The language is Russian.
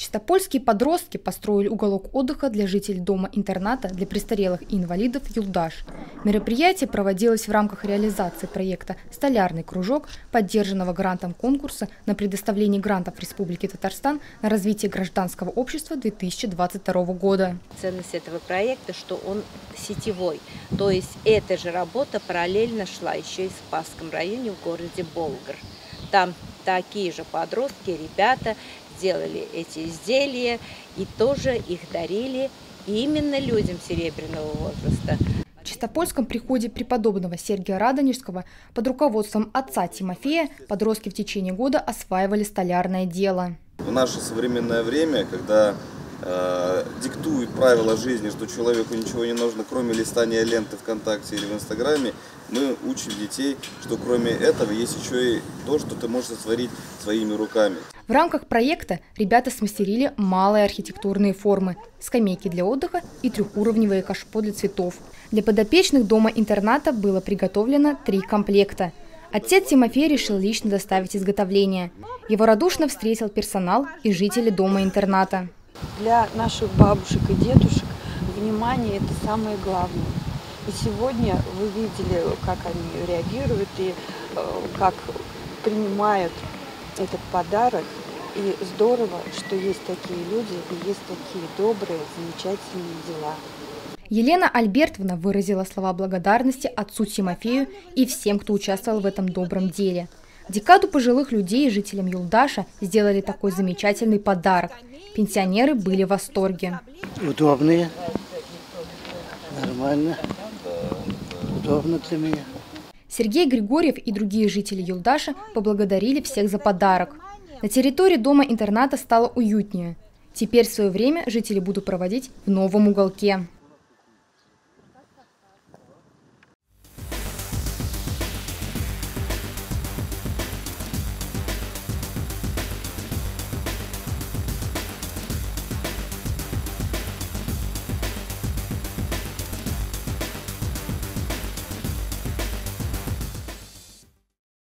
Чистопольские подростки построили уголок отдыха для жителей дома-интерната для престарелых и инвалидов «Юлдаш». Мероприятие проводилось в рамках реализации проекта «Столярный кружок», поддержанного грантом конкурса на предоставление грантов Республики Татарстан на развитие гражданского общества 2022 года. Ценность этого проекта, что он сетевой. То есть эта же работа параллельно шла еще и в Спасском районе в городе Болгар. Там такие же подростки, ребята делали эти изделия и тоже их дарили именно людям серебряного возраста. В Чистопольском приходе преподобного Сергия Радонежского под руководством отца Тимофея подростки в течение года осваивали столярное дело. В наше современное время, когда э, диктуют правила жизни, что человеку ничего не нужно, кроме листания ленты ВКонтакте или в Инстаграме, мы учим детей, что кроме этого есть еще и то, что ты можешь сотворить своими руками. В рамках проекта ребята смастерили малые архитектурные формы, скамейки для отдыха и трехуровневые кашпо для цветов. Для подопечных дома-интерната было приготовлено три комплекта. Отец Тимофей решил лично доставить изготовление. Его радушно встретил персонал и жители дома-интерната. Для наших бабушек и дедушек внимание – это самое главное. И сегодня вы видели, как они реагируют и э, как принимают этот подарок. И здорово, что есть такие люди и есть такие добрые, замечательные дела. Елена Альбертовна выразила слова благодарности отцу Тимофею и всем, кто участвовал в этом добром деле. Декаду пожилых людей и жителям Юлдаша сделали такой замечательный подарок. Пенсионеры были в восторге. Удобные, нормально, удобно для меня. Сергей Григорьев и другие жители Юлдаша поблагодарили всех за подарок. На территории дома-интерната стало уютнее. Теперь свое время жители будут проводить в новом уголке.